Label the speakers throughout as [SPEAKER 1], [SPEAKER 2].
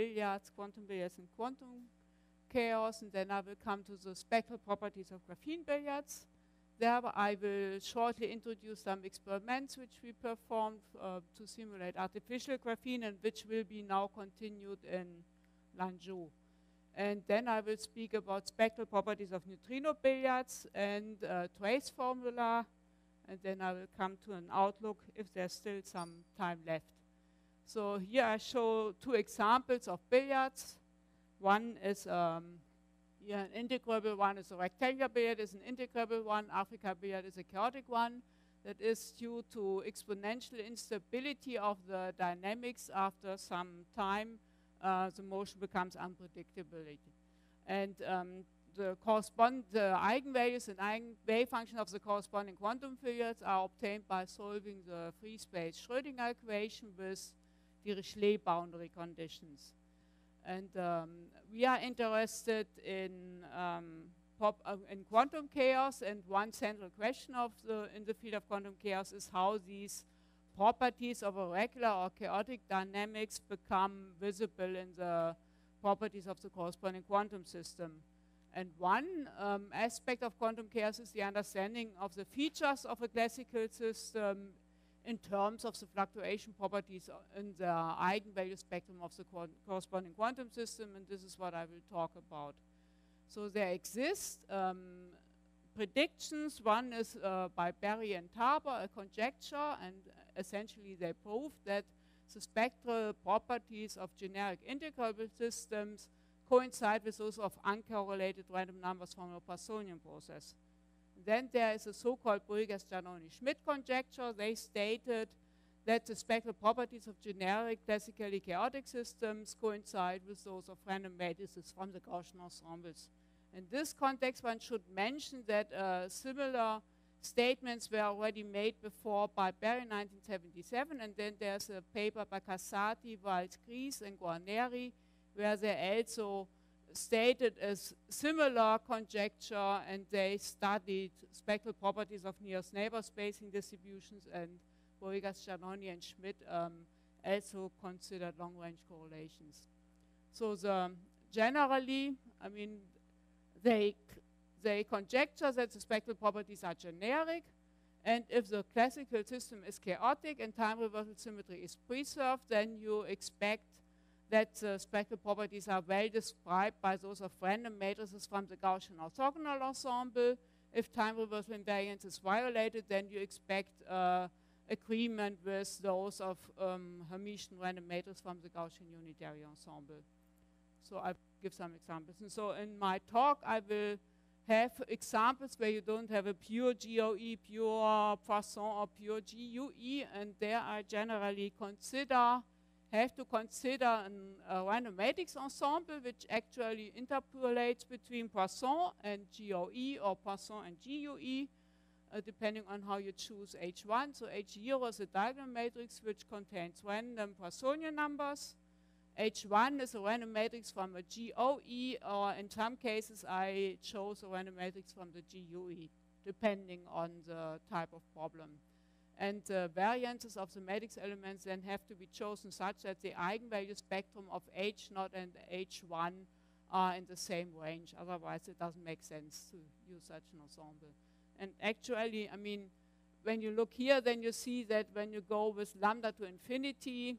[SPEAKER 1] billiards, quantum billiards, and quantum chaos. And then I will come to the spectral properties of graphene billiards. There I will shortly introduce some experiments which we performed uh, to simulate artificial graphene and which will be now continued in Lanzhou. And then I will speak about spectral properties of neutrino billiards and uh, trace formula. And then I will come to an outlook if there's still some time left. So here I show two examples of billiards. One is um, an integrable one is a rectangular billiard is an integrable one. Africa billiard is a chaotic one. That is due to exponential instability of the dynamics after some time. Uh, the motion becomes unpredictable. And um, the correspond the eigenvalues and eigenwave function of the corresponding quantum fields are obtained by solving the free space Schrödinger equation with Dirichlet boundary conditions. And um, we are interested in, um, pop, uh, in quantum chaos, and one central question of the, in the field of quantum chaos is how these properties of irregular or chaotic dynamics become visible in the properties of the corresponding quantum system. And one um, aspect of quantum chaos is the understanding of the features of a classical system in terms of the fluctuation properties in the eigenvalue spectrum of the corresponding quantum system, and this is what I will talk about. So there exist um, predictions. One is uh, by Berry and Tabor, a conjecture, and essentially they prove that the spectral properties of generic integrable systems coincide with those of uncorrelated random numbers from a Poissonian process. Then there is a so-called Bohigas-Giannoni-Schmit conjecture. They stated that the spectral properties of generic classically chaotic systems coincide with those of random matrices from the Gaussian ensembles. In this context, one should mention that uh, similar statements were already made before by Berry in 1977, and then there's a paper by Casati, Valz, Gris, and Guarneri, where they also stated a similar conjecture and they studied spectral properties of nearest neighbor spacing distributions and Bohigas, Giannoni and Schmit um, also considered long-range correlations. So the, generally, I mean, they, they conjecture that the spectral properties are generic and if the classical system is chaotic and time reversal symmetry is preserved, then you expect that uh, spectral properties are well described by those of random matrices from the Gaussian orthogonal ensemble. If time reversal invariance is violated, then you expect uh, agreement with those of um, Hermitian random matrices from the Gaussian unitary ensemble. So I give some examples. And so in my talk, I will have examples where you don't have a pure GOE, pure Poisson, or pure GUE, and there I generally consider have to consider an, a random matrix ensemble which actually interpolates between Poisson and GOE or Poisson and GUE, uh, depending on how you choose H1. So H0 is a diagonal matrix which contains random Poissonian numbers. H1 is a random matrix from a GOE, or in some cases I chose a random matrix from the GUE, depending on the type of problem and the variances of the matrix elements then have to be chosen such that the eigenvalue spectrum of H0 and H1 are in the same range. Otherwise, it doesn't make sense to use such an ensemble. And actually, I mean, when you look here, then you see that when you go with lambda to infinity,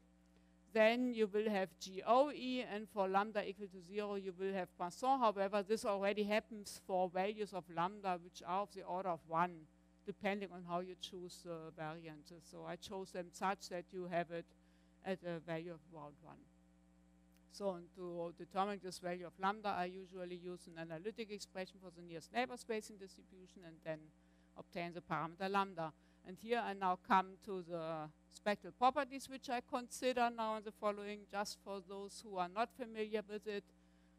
[SPEAKER 1] then you will have GOE, and for lambda equal to zero, you will have Poisson. However, this already happens for values of lambda, which are of the order of one depending on how you choose the variants. So I chose them such that you have it at a value of around 1. So to determine this value of lambda, I usually use an analytic expression for the nearest neighbor spacing distribution and then obtain the parameter lambda. And here I now come to the spectral properties which I consider now in the following, just for those who are not familiar with it.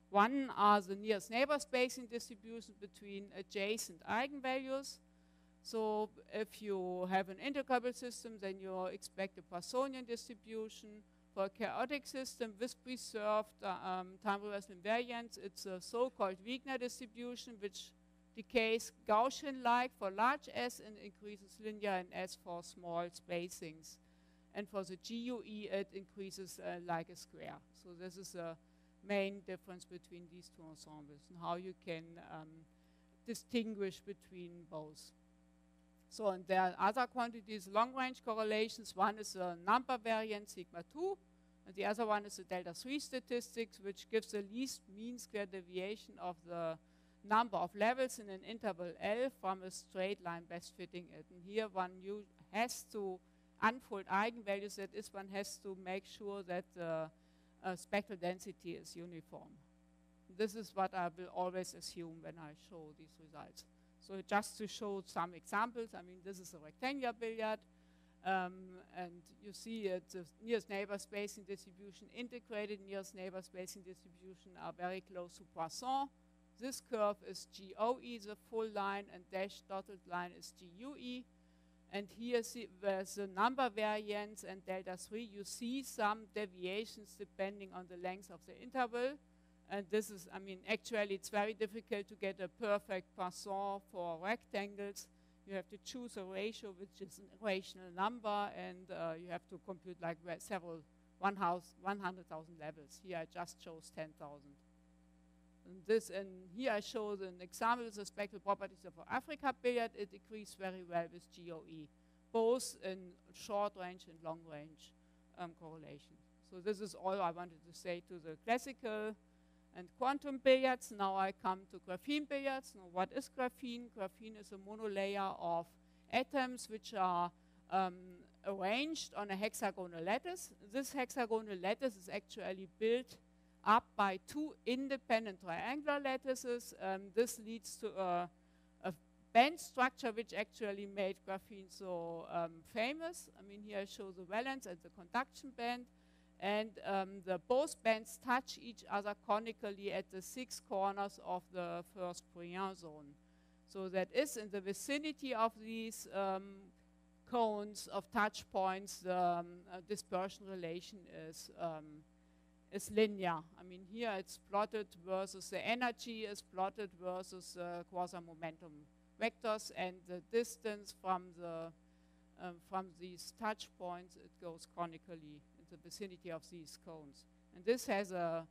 [SPEAKER 1] One are the nearest neighbor spacing distribution between adjacent eigenvalues. So if you have an integrable system, then you expect a Poissonian distribution. For a chaotic system with preserved uh, um, time reversal invariance, it's a so-called Wigner distribution, which decays Gaussian-like for large S and increases linear in S for small spacings. and for the GUE it increases uh, like a square. So this is a main difference between these two ensembles and how you can um, distinguish between both. So and there are other quantities, long-range correlations. One is a number variance, sigma 2, and the other one is the delta 3 statistics, which gives the least mean square deviation of the number of levels in an interval L from a straight line best fitting it. And here one has to unfold eigenvalues, that is one has to make sure that the uh, spectral density is uniform. This is what I will always assume when I show these results. So just to show some examples, I mean, this is a rectangular billiard, um, and you see it, the nearest neighbor spacing distribution, integrated nearest neighbor spacing distribution are very close to Poisson. This curve is GOE, the full line, and dashed dotted line is GUE. And here there's the number variance and delta 3. You see some deviations depending on the length of the interval. And this is, I mean, actually it's very difficult to get a perfect Poisson for rectangles you have to choose a ratio which is a rational number and uh, you have to compute like several 100,000 levels. Here I just chose 10,000. And this and here I show an example of the spectral properties of Africa billiard. It agrees very well with GOE, both in short range and long range um, correlation. So this is all I wanted to say to the classical and quantum billiards. Now I come to graphene billiards. Now what is graphene? Graphene is a monolayer of atoms which are um, arranged on a hexagonal lattice. This hexagonal lattice is actually built up by two independent triangular lattices. Um, this leads to a, a, band structure which actually made graphene so um, famous. I mean, here I show the valence and the conduction band and um, the both bands touch each other conically at the six corners of the first Brillouin zone. So that is in the vicinity of these um, cones of touch points, the um, uh, dispersion relation is, um, is linear. I mean, here it's plotted versus the energy is plotted versus uh, quasi-momentum vectors, and the distance from the um, from these touch points, it goes conically the vicinity of these cones. And this has a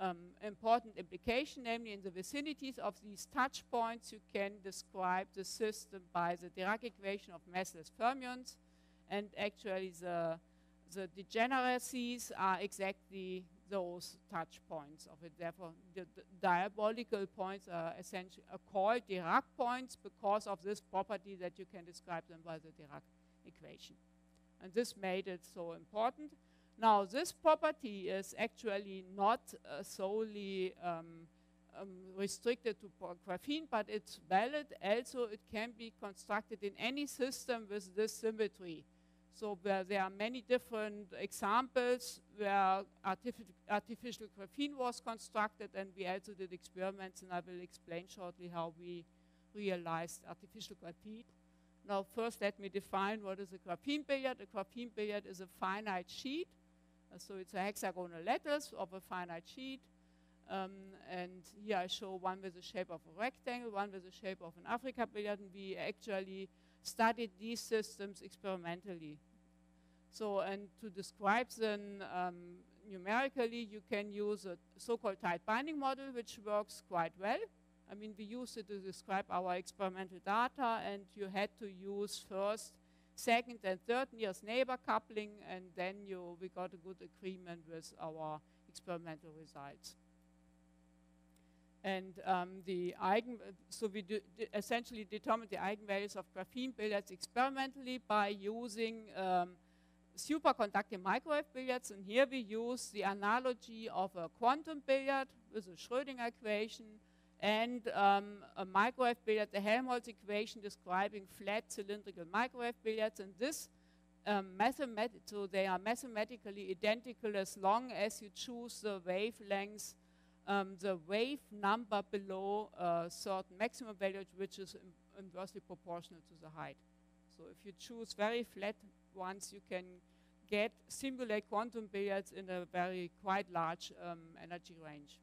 [SPEAKER 1] um, important implication, namely in the vicinities of these touch points, you can describe the system by the Dirac equation of massless fermions. And actually the, the degeneracies are exactly those touch points of it. Therefore, the, the diabolical points are essentially called Dirac points because of this property that you can describe them by the Dirac equation. And this made it so important. Now, this property is actually not uh, solely um, um, restricted to graphene, but it's valid. Also, it can be constructed in any system with this symmetry. So there are many different examples where artific artificial graphene was constructed, and we also did experiments, and I will explain shortly how we realized artificial graphene. Now, first, let me define what is a graphene billiard. A graphene billiard is a finite sheet so it's a hexagonal lattice of a finite sheet. Um, and here I show one with the shape of a rectangle, one with the shape of an Africa billiard, and we actually studied these systems experimentally. So, and to describe them um, numerically, you can use a so-called tight binding model, which works quite well. I mean, we used it to describe our experimental data, and you had to use first second and third nearest neighbor coupling, and then you, we got a good agreement with our experimental results. And um, the eigen, so we essentially determined the eigenvalues of graphene billiards experimentally by using um, superconducting microwave billiards. And here we use the analogy of a quantum billiard with a Schrödinger equation and um, a microwave billiard, the Helmholtz equation describing flat cylindrical microwave billiards. And this um, so they are mathematically identical as long as you choose the wavelengths, um, the wave number below a certain maximum value, which is inversely proportional to the height. So if you choose very flat ones, you can get simulate quantum billiards in a very quite large um, energy range.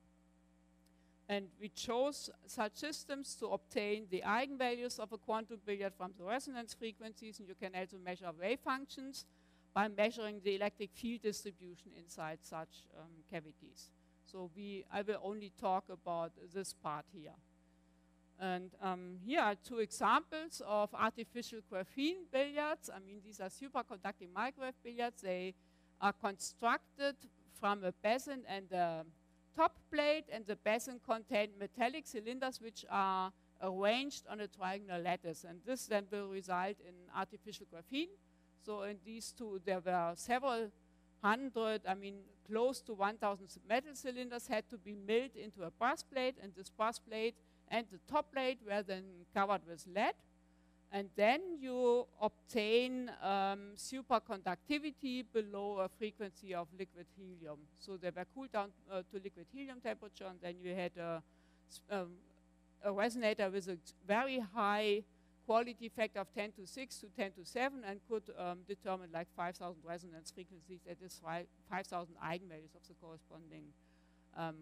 [SPEAKER 1] And we chose such systems to obtain the eigenvalues of a quantum billiard from the resonance frequencies. And you can also measure wave functions by measuring the electric field distribution inside such um, cavities. So we, I will only talk about this part here. And um, here are two examples of artificial graphene billiards. I mean, these are superconducting microwave billiards. They are constructed from a basin and a top plate, and the basin contained metallic cylinders which are arranged on a triangular lattice. And this then will result in artificial graphene. So in these two, there were several hundred, I mean, close to 1,000 metal cylinders had to be milled into a brass plate, and this brass plate and the top plate were then covered with lead. And then you obtain um, superconductivity below a frequency of liquid helium. So they were cooled down uh, to liquid helium temperature, and then you had a, um, a resonator with a very high quality factor of 10 to 6 to 10 to 7 and could um, determine like 5,000 resonance frequencies That is 5,000 eigenvalues of the corresponding um,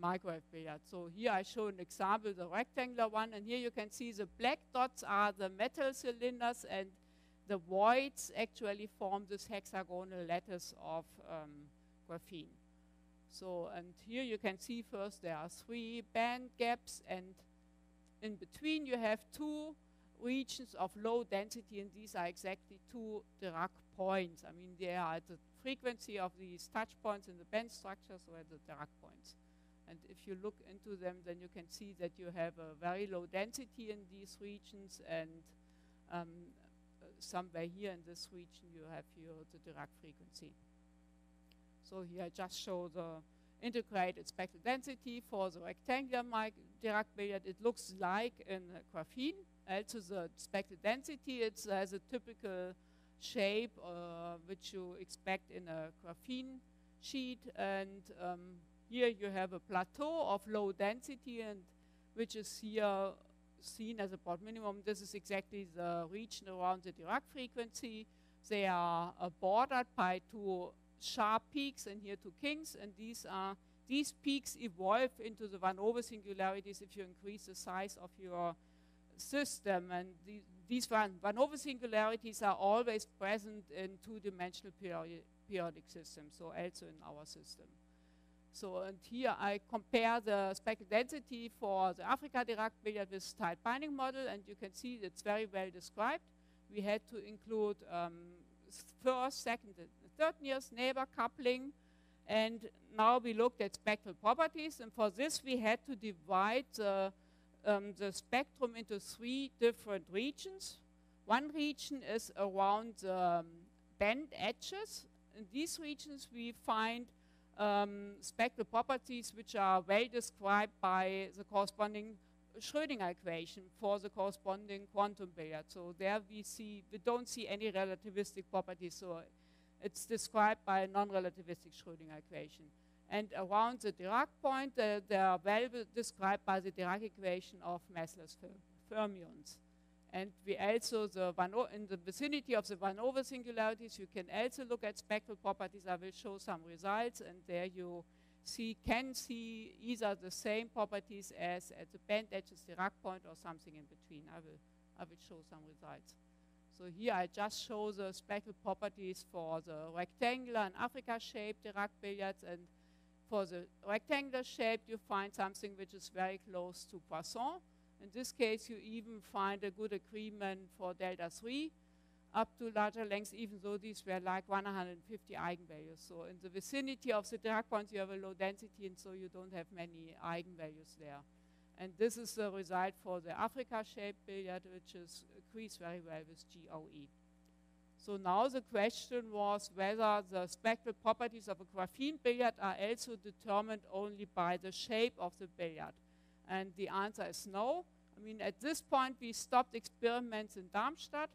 [SPEAKER 1] microwave billiard. So here I show an example, the rectangular one, and here you can see the black dots are the metal cylinders and the voids actually form this hexagonal lattice of um, graphene. So, and here you can see first there are three band gaps and in between you have two regions of low density and these are exactly two Dirac points. I mean, they are at the frequency of these touch points in the band structure, so the Dirac points. And if you look into them, then you can see that you have a very low density in these regions and um, somewhere here in this region you have your the Dirac frequency. So here I just show the integrated spectral density for the rectangular Dirac billiard. It looks like in graphene. Also the spectral density, it has a typical shape uh, which you expect in a graphene sheet and um, here you have a plateau of low density and which is here seen as a Broad minimum. This is exactly the region around the Dirac frequency. They are uh, bordered by two sharp peaks and here two kinks and these are these peaks evolve into the van Hove singularities if you increase the size of your system and the, these over singularities are always present in two-dimensional periodic, periodic systems, so also in our system. So, and here I compare the spectral density for the Africa Dirac billiard with tight binding model, and you can see it's very well described. We had to include um, first, second, and third years neighbor coupling, and now we looked at spectral properties, and for this we had to divide the, um, the spectrum into three different regions. One region is around the um, band edges. In these regions we find um, spectral properties which are well described by the corresponding Schrödinger equation for the corresponding quantum billiard. So there we see, we don't see any relativistic properties, so it's described by a non-relativistic Schrödinger equation. And around the Dirac point, uh, they are well described by the Dirac equation of massless fermions. And we also, the in the vicinity of the van Hove singularities, you can also look at spectral properties. I will show some results, and there you see can see either the same properties as at the band edges Dirac point or something in between. I will, I will show some results. So here I just show the spectral properties for the rectangular and Africa-shaped Dirac billiards, and for the rectangular shape, you find something which is very close to Poisson. In this case, you even find a good agreement for delta 3 up to larger lengths, even though these were like 150 eigenvalues. So in the vicinity of the Dirac points, you have a low density, and so you don't have many eigenvalues there. And this is the result for the Africa-shaped billiard, which is, agrees very well with GOE. So now the question was whether the spectral properties of a graphene billiard are also determined only by the shape of the billiard. And the answer is no. I mean, at this point, we stopped experiments in Darmstadt.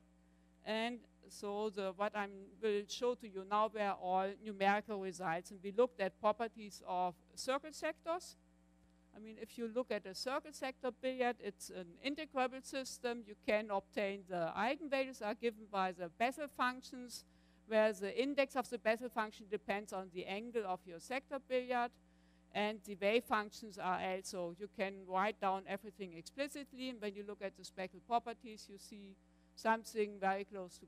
[SPEAKER 1] And so the, what I will show to you now were all numerical results. And we looked at properties of circle sectors. I mean, if you look at a circle sector billiard, it's an integrable system. You can obtain the eigenvalues are given by the Bessel functions, where the index of the Bessel function depends on the angle of your sector billiard. And the wave functions are also, you can write down everything explicitly. And when you look at the spectral properties, you see something very close to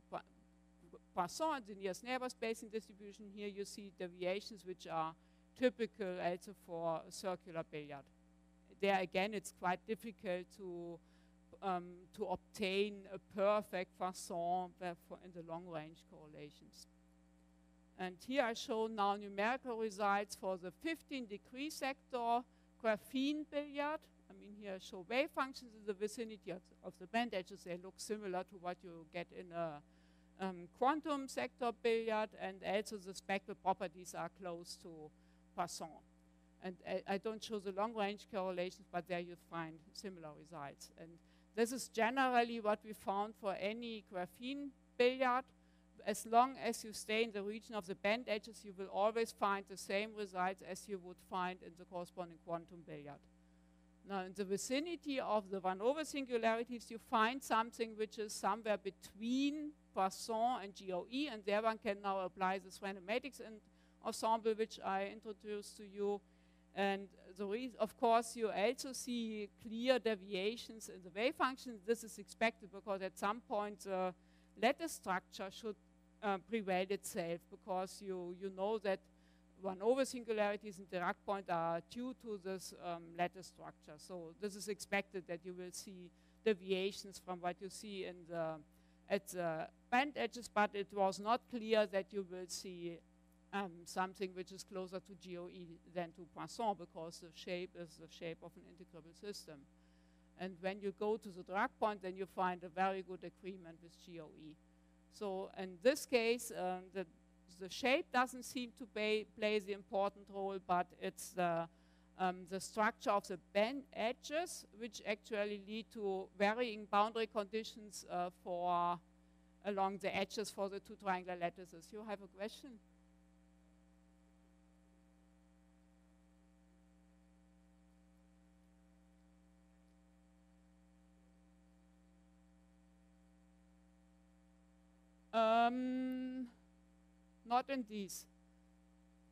[SPEAKER 1] Poisson and the nearest neighbor spacing distribution. Here you see deviations which are typical also for circular billiard. There again, it's quite difficult to um, to obtain a perfect Poisson in the long range correlations. And here I show now numerical results for the 15 degree sector graphene billiard. I mean, here I show wave functions in the vicinity of, of the band edges. They look similar to what you get in a um, quantum sector billiard, and also the spectral properties are close to Poisson. And I, I don't show the long range correlations, but there you find similar results. And this is generally what we found for any graphene billiard. As long as you stay in the region of the band edges, you will always find the same results as you would find in the corresponding quantum billiard. Now, in the vicinity of the van Hove singularities, you find something which is somewhere between Poisson and GOE, and there one can now apply the Swanomatics ensemble, which I introduced to you and of course, you also see clear deviations in the wave function. This is expected because at some point the lattice structure should uh, prevail itself because you, you know that van Hove singularities in the Dirac point are due to this um, lattice structure. So this is expected that you will see deviations from what you see in the, at the band edges, but it was not clear that you will see um, something which is closer to GOE than to Poisson because the shape is the shape of an integrable system. And when you go to the Dirac point, then you find a very good agreement with GOE. So in this case, um, the, the shape doesn't seem to play, play the important role, but it's the, um, the structure of the band edges, which actually lead to varying boundary conditions uh, for along the edges for the two triangular lattices. You have a question? Um, not in these.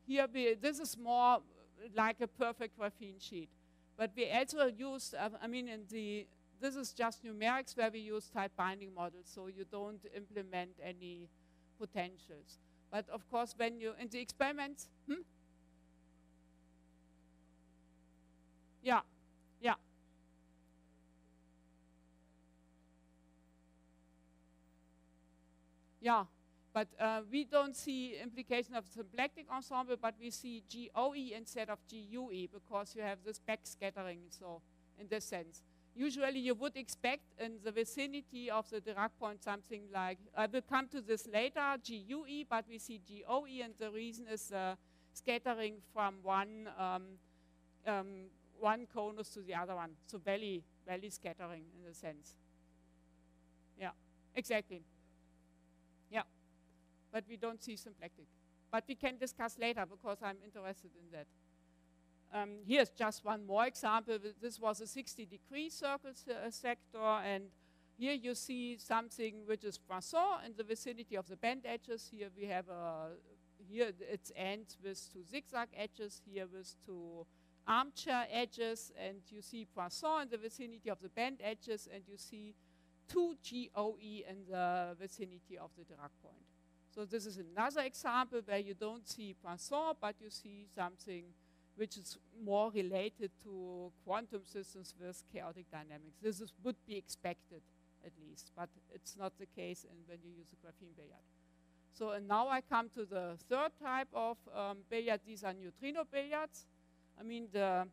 [SPEAKER 1] Here we, this is more like a perfect graphene sheet. But we also use, uh, I mean, in the, this is just numerics where we use tight binding models, so you don't implement any potentials. But of course, when you, in the experiments, hmm? Yeah. Yeah, but uh, we don't see implication of symplectic ensemble, but we see GOE instead of GUE because you have this backscattering, so in this sense. Usually you would expect in the vicinity of the Dirac point something like, I will come to this later, GUE, but we see GOE, and the reason is uh, scattering from one, um, um, one conus to the other one, so valley, valley scattering in a sense. Yeah, exactly. But we don't see symplectic. But we can discuss later because I'm interested in that. Um, here's just one more example. This was a 60 degree circle uh, sector and here you see something which is Poisson in the vicinity of the band edges. Here we have a, here it ends with two zigzag edges, here with two armchair edges, and you see Poisson in the vicinity of the band edges, and you see 2 GOE in the vicinity of the Dirac point. So this is another example where you don't see Poisson, but you see something which is more related to quantum systems with chaotic dynamics. This is, would be expected, at least, but it's not the case in, when you use a graphene billiard. So and now I come to the third type of um, billiard. These are neutrino billiards. I mean, the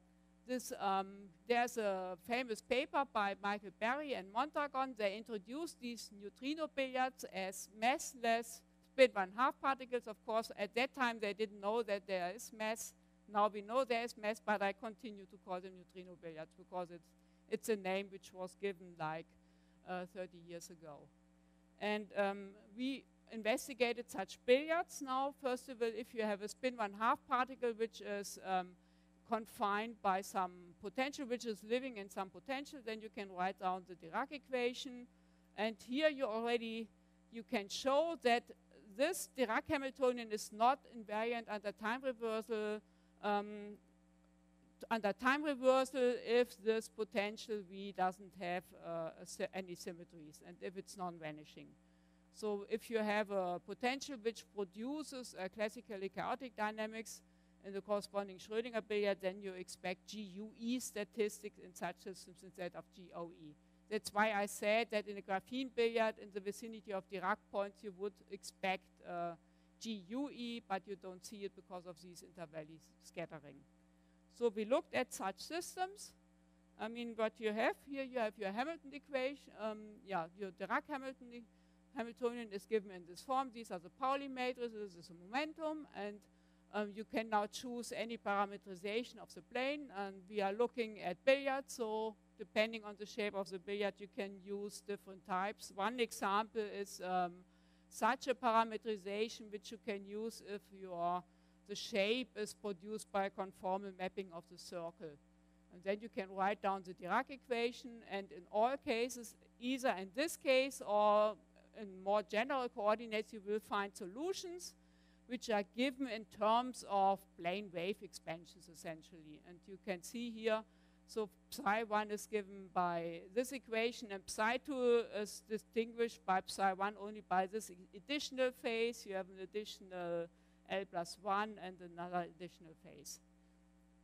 [SPEAKER 1] this, um, there's a famous paper by Michael Berry and Mondragon. They introduced these neutrino billiards as massless spin one half particles. Of course, at that time they didn't know that there is mass. Now we know there is mass, but I continue to call them neutrino billiards because it's, it's a name which was given like uh, 30 years ago. And um, we investigated such billiards now. First of all, if you have a spin one half particle which is um, confined by some potential which is living in some potential, then you can write down the Dirac equation. And here you already, you can show that this Dirac Hamiltonian is not invariant under time reversal, um, under time reversal if this potential V doesn't have uh, any symmetries and if it's non-vanishing. So if you have a potential which produces a classically chaotic dynamics in the corresponding Schrödinger billiard, then you expect GUE statistics in such systems instead of GOE. That's why I said that in a graphene billiard in the vicinity of Dirac points you would expect uh, GUE, but you don't see it because of these intervalley scattering. So we looked at such systems. I mean, what you have here, you have your Hamilton equation. Um, yeah, your Dirac-Hamilton Hamiltonian is given in this form. These are the Pauli matrices, this is a momentum, and um, you can now choose any parameterization of the plane. And we are looking at billiards, so depending on the shape of the billiard, you can use different types. One example is um, such a parameterization which you can use if your the shape is produced by a conformal mapping of the circle. And then you can write down the Dirac equation, and in all cases, either in this case or in more general coordinates, you will find solutions which are given in terms of plane wave expansions, essentially. And you can see here, so psi 1 is given by this equation, and psi 2 is distinguished by psi 1 only by this additional phase. You have an additional L plus 1 and another additional phase.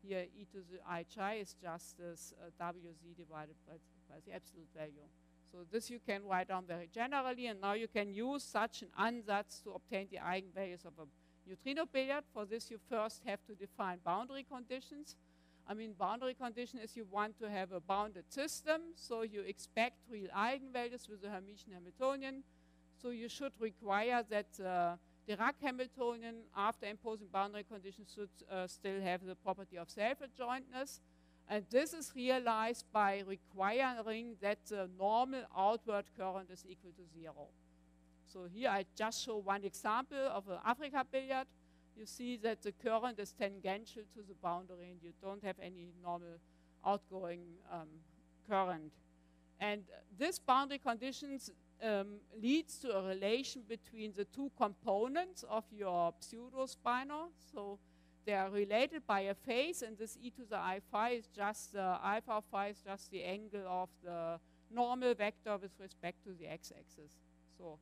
[SPEAKER 1] Here, e to the i chi is just this uh, wz divided by, by the absolute value. So this you can write down very generally, and now you can use such an ansatz to obtain the eigenvalues of a neutrino billiard. For this, you first have to define boundary conditions. I mean, boundary condition is you want to have a bounded system, so you expect real eigenvalues with the Hermitian Hamiltonian. So you should require that uh, Dirac Hamiltonian, after imposing boundary conditions, should uh, still have the property of self-adjointness. And this is realized by requiring that the normal outward current is equal to zero. So here I just show one example of an Africa billiard. You see that the current is tangential to the boundary and you don't have any normal outgoing um, current. And this boundary conditions um, leads to a relation between the two components of your pseudo-spinor. So they are related by a phase, and this e to the i phi is just the alpha phi is just the angle of the normal vector with respect to the x-axis. So,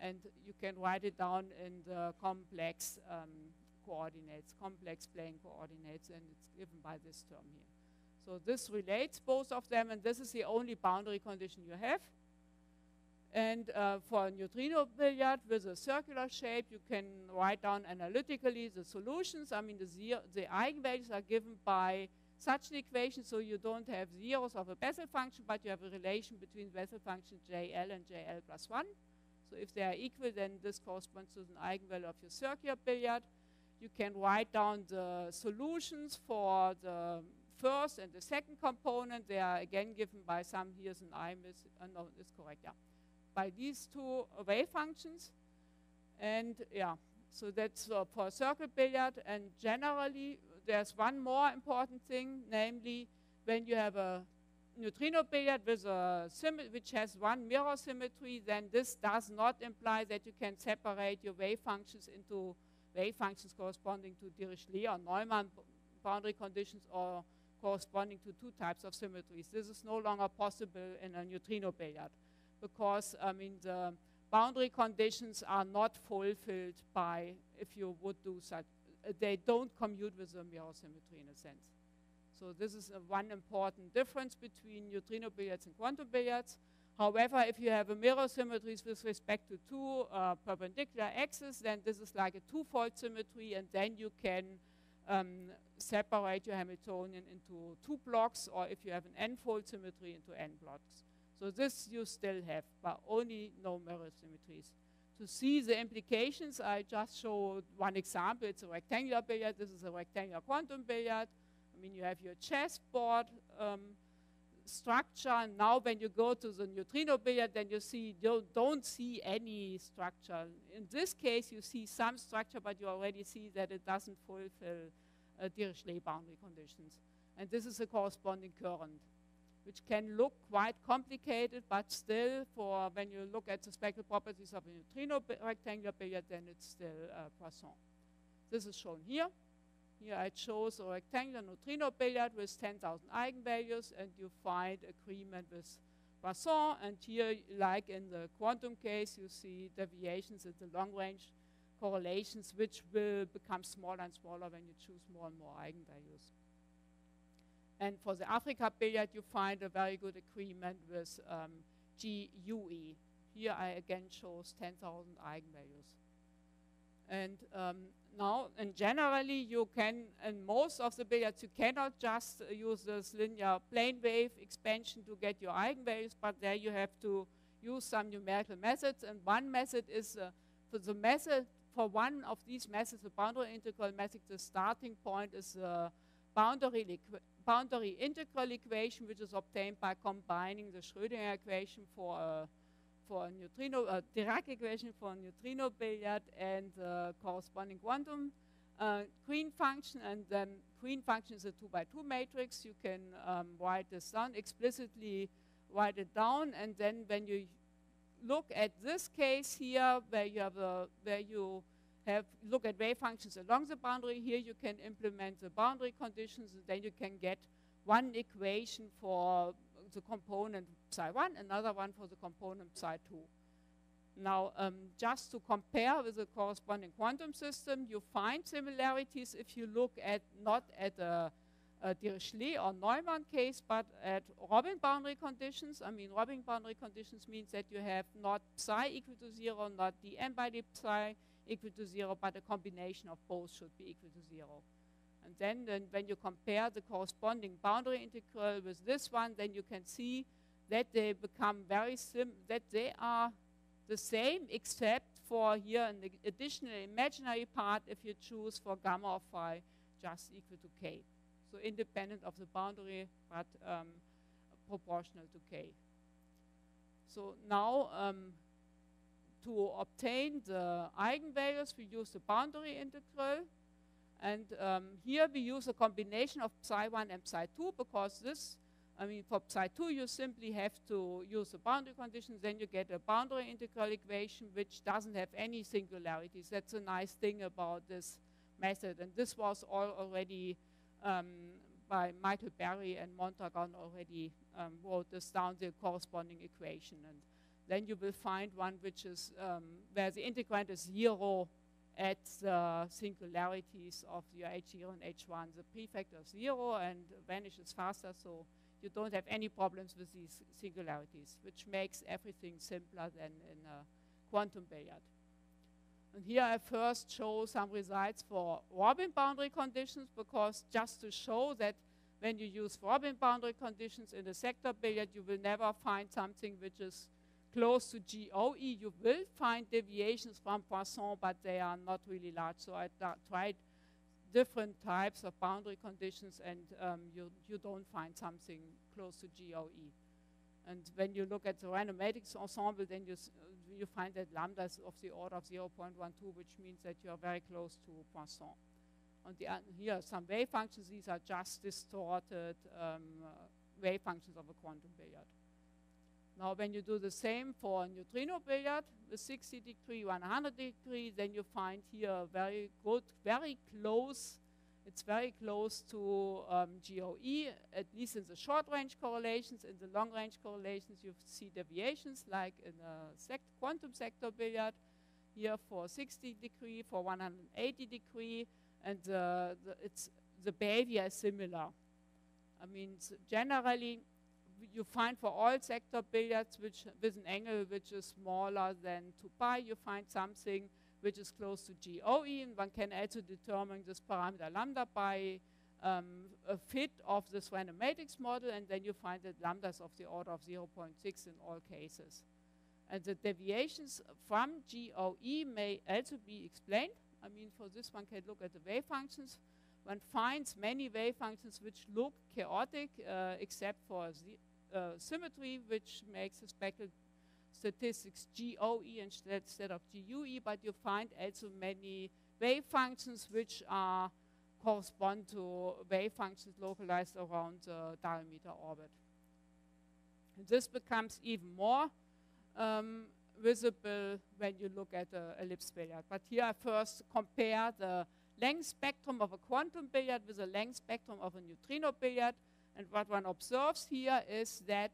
[SPEAKER 1] and you can write it down in the complex um, coordinates, complex plane coordinates, and it's given by this term here. So this relates both of them, and this is the only boundary condition you have. And uh, for a neutrino billiard with a circular shape, you can write down analytically the solutions. I mean, the, the eigenvalues are given by such an equation, so you don't have zeros of a Bessel function, but you have a relation between Bessel function JL and JL plus 1. So if they are equal, then this corresponds to an eigenvalue of your circular billiard. You can write down the solutions for the first and the second component. They are again given by some here's an I miss, uh, no, it's correct, yeah by these two wave functions. And yeah, so that's uh, for circle billiard. And generally, there's one more important thing, namely when you have a neutrino billiard with a which has one mirror symmetry, then this does not imply that you can separate your wave functions into wave functions corresponding to Dirichlet or Neumann boundary conditions or corresponding to two types of symmetries. This is no longer possible in a neutrino billiard because I mean the boundary conditions are not fulfilled by if you would do such. They don't commute with the mirror symmetry in a sense. So this is one important difference between neutrino billiards and quantum billiards. However, if you have a mirror symmetries with respect to two uh, perpendicular axes, then this is like a two-fold symmetry, and then you can um, separate your Hamiltonian into two blocks, or if you have an n-fold symmetry, into n blocks. So this you still have, but only no mirror symmetries. To see the implications, I just showed one example. It's a rectangular billiard. This is a rectangular quantum billiard. I mean, you have your chessboard um, structure. And now when you go to the neutrino billiard, then you see you don't see any structure. In this case, you see some structure, but you already see that it doesn't fulfill uh, Dirichlet boundary conditions. And this is a corresponding current which can look quite complicated, but still, for when you look at the spectral properties of a neutrino rectangular billiard, then it's still uh, Poisson. This is shown here. Here I chose a rectangular neutrino billiard with 10,000 eigenvalues, and you find agreement with Poisson, and here, like in the quantum case, you see deviations in the long-range correlations, which will become smaller and smaller when you choose more and more eigenvalues. And for the Africa billiard, you find a very good agreement with um, GUE. Here I again chose 10,000 eigenvalues. And um, now, and generally, you can, in most of the billiards, you cannot just use this linear plane wave expansion to get your eigenvalues, but there you have to use some numerical methods. And one method is, uh, for the method, for one of these methods, the boundary integral method, the starting point is the boundary, boundary integral equation, which is obtained by combining the Schrödinger equation for a for a neutrino, a Dirac equation for neutrino billiard and uh, corresponding quantum uh, Green function, and then Green function is a two by two matrix. You can um, write this down explicitly, write it down, and then when you look at this case here, where you have a, where you have look at wave functions along the boundary, here you can implement the boundary conditions, and then you can get one equation for the component psi 1, another one for the component psi 2. Now, um, just to compare with the corresponding quantum system, you find similarities if you look at not at a, a Dirichlet or Neumann case, but at Robin boundary conditions. I mean, Robin boundary conditions means that you have not psi equal to zero, not dm by d psi equal to zero, but a combination of both should be equal to zero. And then, then when you compare the corresponding boundary integral with this one, then you can see that they become very sim that they are the same except for here an additional imaginary part if you choose for gamma of phi just equal to k. So independent of the boundary, but um, proportional to k. So now um, to obtain the eigenvalues, we use the boundary integral. And um, here we use a combination of psi 1 and psi 2 because this, I mean, for psi 2 you simply have to use the boundary conditions, then you get a boundary integral equation which doesn't have any singularities. That's a nice thing about this method. And this was all already um, by Michael Berry and Mondragon already um, wrote this down, the corresponding equation. And then you will find one which is um, where the integrand is zero at the singularities of your H0 and H1. The prefactor is zero and vanishes faster, so you don't have any problems with these singularities, which makes everything simpler than in a quantum billiard. And here I first show some results for Robin boundary conditions because just to show that when you use Robin boundary conditions in a sector billiard, you will never find something which is close to GOE, you will find deviations from Poisson, but they are not really large. So I tried different types of boundary conditions, and um, you, you don't find something close to GOE. And when you look at the random matrix ensemble, then you, you find that lambda is of the order of 0.12, which means that you are very close to Poisson. On the here, some wave functions, these are just distorted um, uh, wave functions of a quantum billiard. Now, when you do the same for a neutrino billiard with 60 degree, 100 degree, then you find here very good, very close, it's very close to um, GOE, at least in the short range correlations. In the long range correlations, you see deviations like in a sect quantum sector billiard, here for 60 degree, for 180 degree, and uh, the, it's, the behavior is similar. I mean, generally, you find for all sector billiards which with an angle which is smaller than 2 pi, you find something which is close to GOE, and one can also determine this parameter lambda by um, a fit of this random matrix model, and then you find that lambda is of the order of 0.6 in all cases. And the deviations from GOE may also be explained. I mean, for this one can look at the wave functions. One finds many wave functions which look chaotic, uh, except for uh, symmetry, which makes the spectral statistics GOE instead of GUE, but you find also many wave functions which are correspond to wave functions localized around the diameter orbit. And this becomes even more um, visible when you look at the ellipse billiard. But here I first compare the length spectrum of a quantum billiard with the length spectrum of a neutrino billiard and what one observes here is that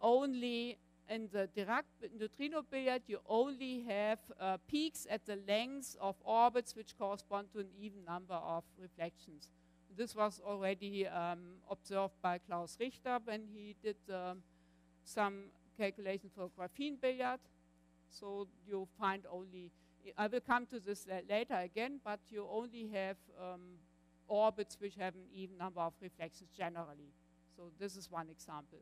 [SPEAKER 1] only in the Dirac neutrino billiard, you only have uh, peaks at the length of orbits which correspond to an even number of reflections. This was already um, observed by Klaus Richter when he did um, some calculation for graphene billiard. So you find only, I will come to this later again, but you only have um, orbits which have an even number of reflections generally. So this is one example.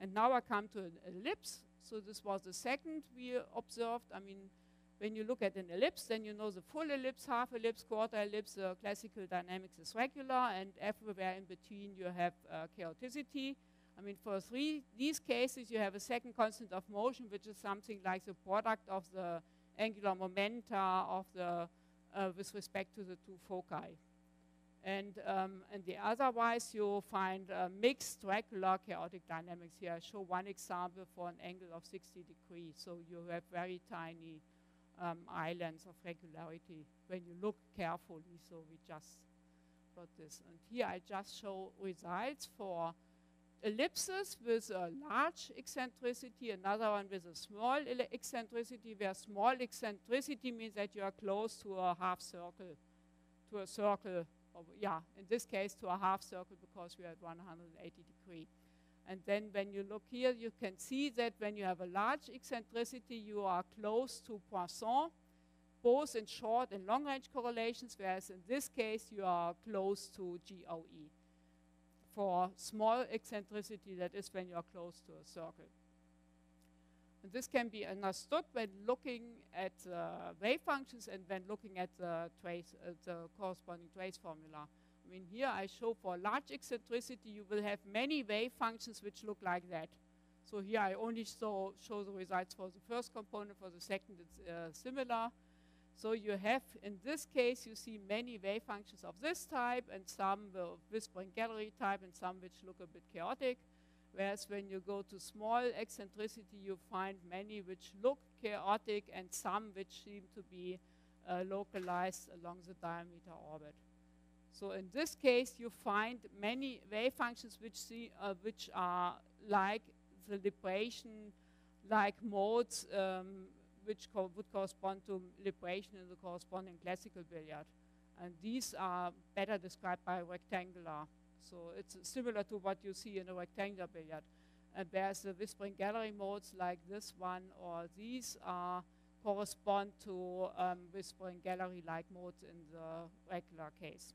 [SPEAKER 1] And now I come to an ellipse. So this was the second we observed. I mean, when you look at an ellipse, then you know the full ellipse, half ellipse, quarter ellipse, uh, classical dynamics is regular, and everywhere in between you have uh, chaoticity. I mean, for three these cases, you have a second constant of motion, which is something like the product of the angular momenta of the uh, with respect to the two foci. And, um, and the otherwise, you find uh, mixed regular chaotic dynamics here. I show one example for an angle of 60 degrees. So you have very tiny um, islands of regularity when you look carefully. So we just got this. And here I just show results for ellipses with a large eccentricity, another one with a small eccentricity, where small eccentricity means that you are close to a half circle, to a circle yeah, in this case to a half circle because we are at 180 degree. And then when you look here, you can see that when you have a large eccentricity, you are close to Poisson, both in short and long range correlations, whereas in this case, you are close to GOE. For small eccentricity, that is when you are close to a circle. And this can be understood when looking at uh, wave functions and when looking at the, trace, uh, the corresponding trace formula. I mean, here I show for large eccentricity, you will have many wave functions which look like that. So here I only show, show the results for the first component, for the second it's uh, similar. So you have, in this case, you see many wave functions of this type and some whispering gallery type and some which look a bit chaotic. Whereas when you go to small eccentricity, you find many which look chaotic and some which seem to be uh, localized along the diameter orbit. So in this case, you find many wave functions which, see, uh, which are like the libration, like modes um, which co would correspond to libration in the corresponding classical billiard. And these are better described by rectangular so it's similar to what you see in a rectangular billiard. And there's the whispering gallery modes like this one or these are correspond to um, whispering gallery-like modes in the regular case.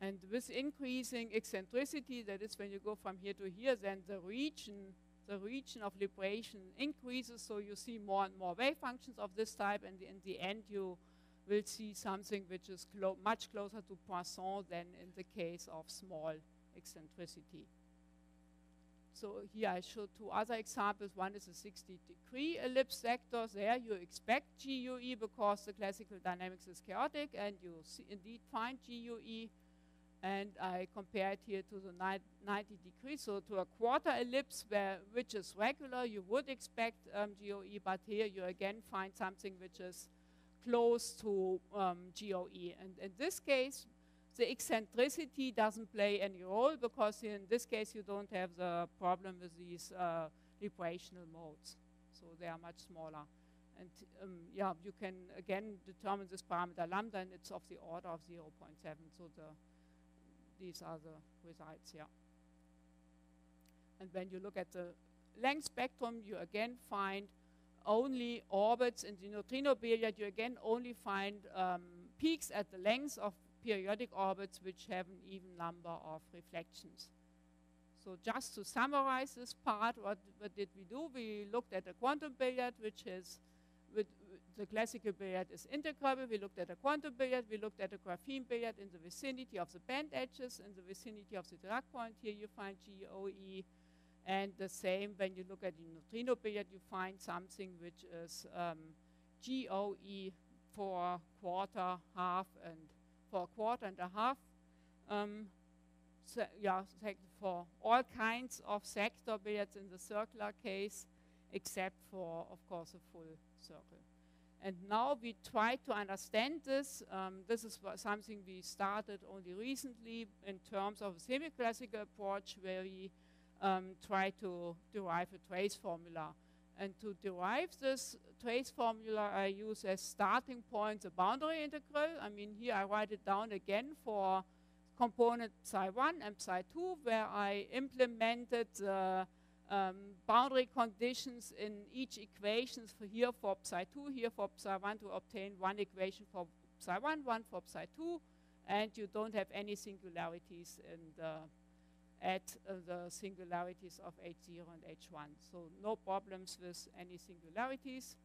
[SPEAKER 1] And with increasing eccentricity, that is when you go from here to here, then the region, the region of libration increases, so you see more and more wave functions of this type, and in the end you will see something which is clo much closer to Poisson than in the case of small eccentricity. So here I show two other examples. One is a 60 degree ellipse sector. There you expect GUE because the classical dynamics is chaotic and you indeed find GUE. And I compare it here to the 90 degree, so to a quarter ellipse where, which is regular, you would expect um, GOE, but here you again find something which is close to um, GOE. And in this case, the eccentricity doesn't play any role because in this case you don't have the problem with these uh, modes. So they are much smaller. And um, yeah, you can again determine this parameter lambda and it's of the order of 0.7. So the, these are the results, here. And when you look at the length spectrum, you again find only orbits in the neutrino billiard, you again only find um, peaks at the length of periodic orbits which have an even number of reflections. So just to summarize this part, what, what did we do? We looked at a quantum billiard, which is, with, the classical billiard is integrable. We looked at a quantum billiard. We looked at a graphene billiard in the vicinity of the band edges, in the vicinity of the Dirac point. Here you find GOE and the same when you look at the neutrino billiard, you find something which is um, GOE for quarter, half, and for a quarter and a half. Um, so, yeah, for all kinds of sector billiards in the circular case, except for, of course, a full circle. And now we try to understand this. Um, this is something we started only recently in terms of a semi-classical approach where we um, try to derive a trace formula. And to derive this trace formula, I use as starting point the boundary integral. I mean, here I write it down again for component psi1 and psi2, where I implemented the um, boundary conditions in each equation for here for psi2, here for psi1 to obtain one equation for psi1, one for psi2, and you don't have any singularities in the at uh, the singularities of H0 and H1. So no problems with any singularities.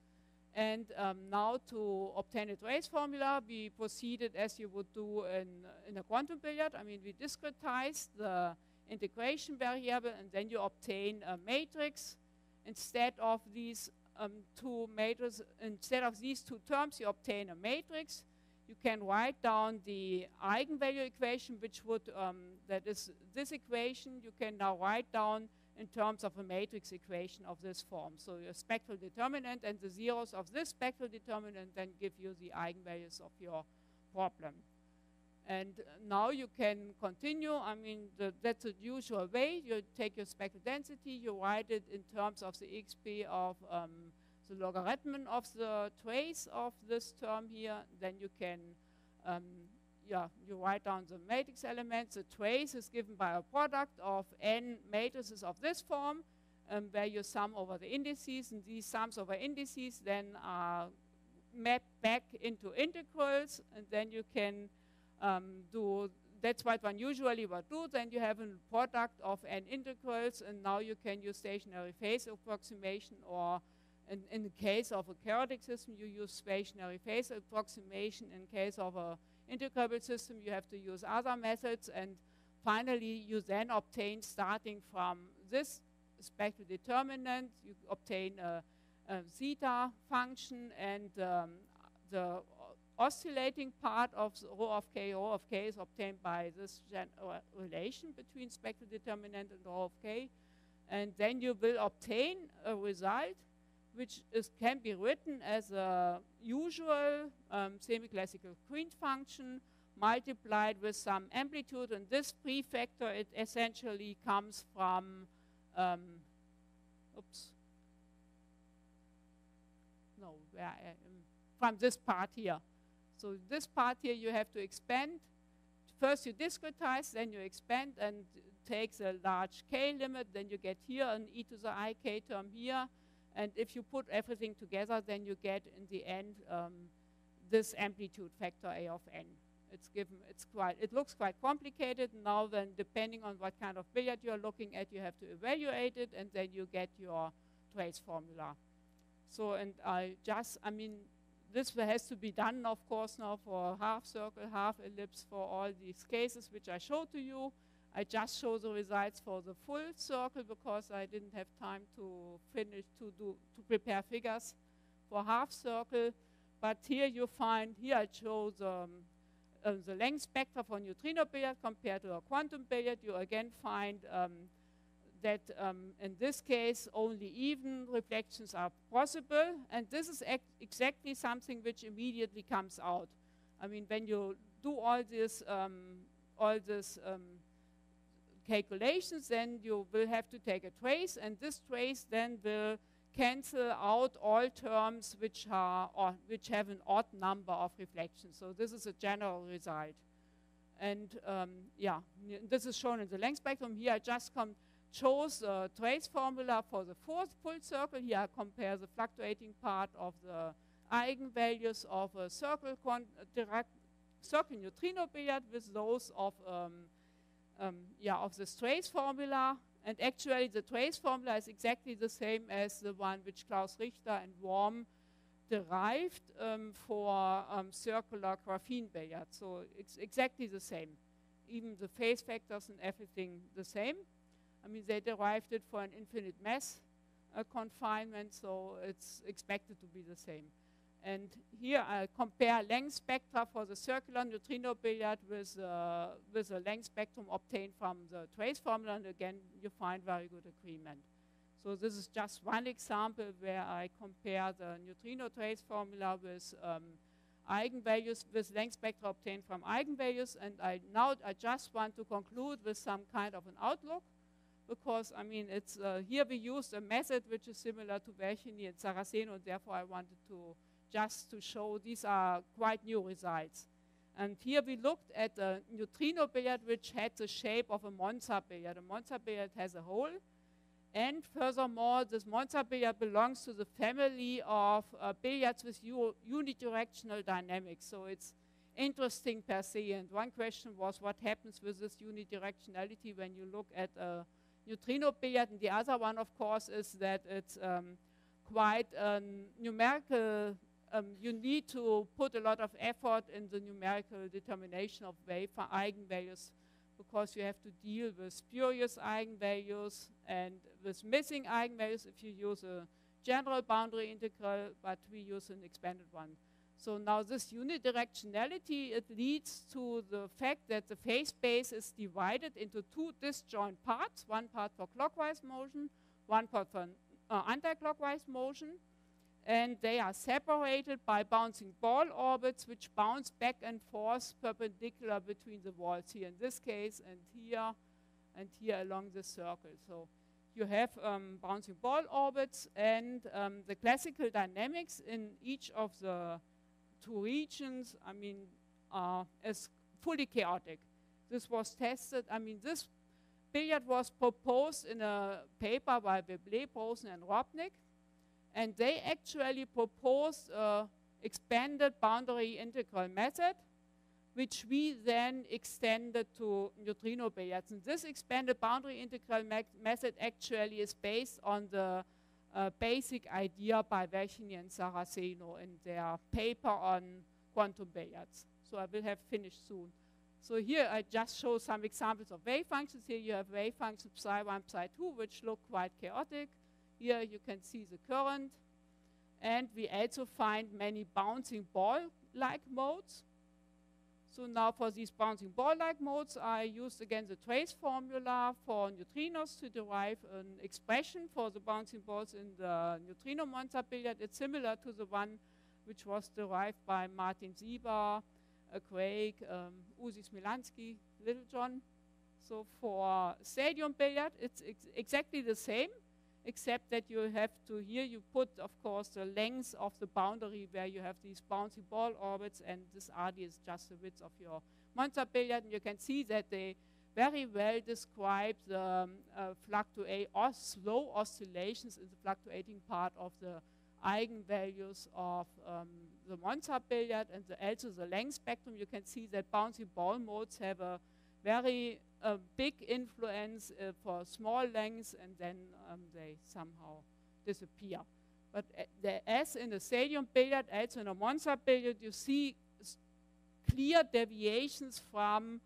[SPEAKER 1] And um, now to obtain a trace formula, we proceeded as you would do in, in a quantum billiard. I mean, we discretized the integration variable and then you obtain a matrix. Instead of these um, two matrices, instead of these two terms, you obtain a matrix you can write down the eigenvalue equation, which would, um, that is this equation, you can now write down in terms of a matrix equation of this form. So your spectral determinant and the zeros of this spectral determinant then give you the eigenvalues of your problem. And now you can continue. I mean, the, that's the usual way. You take your spectral density, you write it in terms of the exp of um, the logarithm of the trace of this term here, then you can, um, yeah, you write down the matrix elements. The trace is given by a product of n matrices of this form, um, where you sum over the indices, and these sums over indices then are mapped back into integrals, and then you can um, do that's what one usually would do. Then you have a product of n integrals, and now you can use stationary phase approximation or in, in the case of a chaotic system, you use stationary phase approximation. In case of an integrable system, you have to use other methods. And finally, you then obtain, starting from this spectral determinant, you obtain a, a zeta function and um, the oscillating part of rho of k, rho of k is obtained by this relation between spectral determinant and rho of k. And then you will obtain a result which is, can be written as a usual um, semi-classical Green function multiplied with some amplitude. And this prefactor, it essentially comes from, um, oops, no, where I am, from this part here. So this part here you have to expand. First you discretize, then you expand and take the large k limit, then you get here an e to the i k term here, and if you put everything together, then you get in the end um, this amplitude factor A of n. It's given, it's quite, it looks quite complicated. Now then, depending on what kind of billiard you're looking at, you have to evaluate it, and then you get your trace formula. So, and I just, I mean, this has to be done, of course, now for half circle, half ellipse, for all these cases which I showed to you. I just show the results for the full circle because I didn't have time to finish to do to prepare figures for half circle. But here you find, here I show the, um, uh, the length spectra for neutrino billiard compared to a quantum billiard. You again find um, that um, in this case only even reflections are possible. And this is exactly something which immediately comes out. I mean, when you do all this, um, all this um, calculations, then you will have to take a trace, and this trace then will cancel out all terms which are or which have an odd number of reflections. So this is a general result. And um, yeah, this is shown in the length spectrum. Here I just come chose the trace formula for the fourth full circle. Here I compare the fluctuating part of the eigenvalues of a circle, direct circle neutrino billiard with those of um, um, yeah, of the trace formula. And actually, the trace formula is exactly the same as the one which Klaus Richter and Wurm derived um, for um, circular graphene billiard. So it's exactly the same. Even the phase factors and everything the same. I mean, they derived it for an infinite mass uh, confinement, so it's expected to be the same. And here I compare length spectra for the circular neutrino billiard with, uh, with a length spectrum obtained from the trace formula, and again, you find very good agreement. So this is just one example where I compare the neutrino trace formula with um, eigenvalues, with length spectra obtained from eigenvalues, and I now I just want to conclude with some kind of an outlook, because I mean it's uh, here we used a method which is similar to Vergini and Saraceno, and therefore I wanted to just to show these are quite new results. And here we looked at a neutrino billiard which had the shape of a Monza billiard. A Monza billiard has a hole. And furthermore, this Monza billiard belongs to the family of uh, billiards with unidirectional dynamics. So it's interesting per se. And one question was what happens with this unidirectionality when you look at a neutrino billiard. And the other one, of course, is that it's um, quite a numerical um, you need to put a lot of effort in the numerical determination of wave eigenvalues because you have to deal with spurious eigenvalues and with missing eigenvalues if you use a general boundary integral, but we use an expanded one. So now this unidirectionality, it leads to the fact that the phase space is divided into two disjoint parts, one part for clockwise motion, one part for uh, anti-clockwise motion and they are separated by bouncing ball orbits which bounce back and forth perpendicular between the walls here in this case and here and here along the circle. So you have um, bouncing ball orbits and um, the classical dynamics in each of the two regions, I mean, uh, is fully chaotic. This was tested, I mean, this billiard was proposed in a paper by Veble, Prosen and Robnik and they actually proposed a expanded boundary integral method, which we then extended to neutrino billiards. And this expanded boundary integral method actually is based on the uh, basic idea by Vergini and Saraceno in their paper on quantum billiards. So I will have finished soon. So here I just show some examples of wave functions. Here you have wave functions psi1, psi2, which look quite chaotic. Here you can see the current. And we also find many bouncing ball-like modes. So now for these bouncing ball-like modes, I used again the trace formula for neutrinos to derive an expression for the bouncing balls in the neutrino Monza billiard. It's similar to the one which was derived by Martin Sieber, uh, Creagh, um, Uzi Smilansky, Littlejohn. So for stadium billiard, it's ex exactly the same except that you have to, here you put, of course, the length of the boundary where you have these bouncy ball orbits, and this RD is just the width of your Monza billiard, and you can see that they very well describe the um, uh, fluctuate or slow oscillations in the fluctuating part of the eigenvalues of um, the Monza billiard and the, also the length spectrum. You can see that bouncy ball modes have a very a big influence uh, for small lengths and then um, they somehow disappear. But uh, as in the stadium billiard, as in a Monza billiard, you see clear deviations from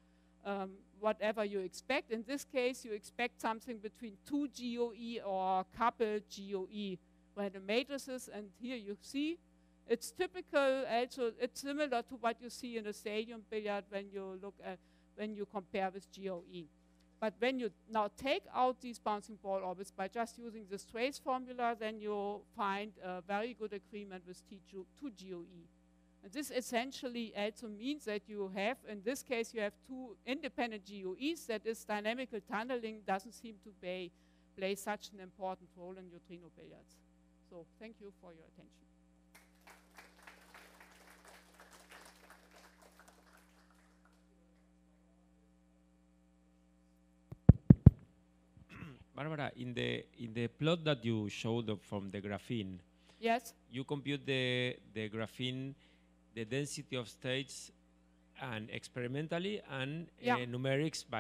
[SPEAKER 1] um, whatever you expect. In this case, you expect something between two GOE or couple GOE random matrices, and here you see it's typical, also it's similar to what you see in a stadium billiard when you look at when you compare with GOE. But when you now take out these bouncing ball orbits by just using the trace formula, then you find a very good agreement with T2 GOE. And this essentially also means that you have, in this case, you have two independent GOEs, that is dynamical tunneling doesn't seem to play, play such an important role in neutrino billiards. So thank you for your attention.
[SPEAKER 2] Barbara, in the in the plot that you showed from the graphene,
[SPEAKER 1] yes,
[SPEAKER 2] you compute the the graphene, the density of states, and experimentally and
[SPEAKER 1] yeah.
[SPEAKER 2] uh, numerics by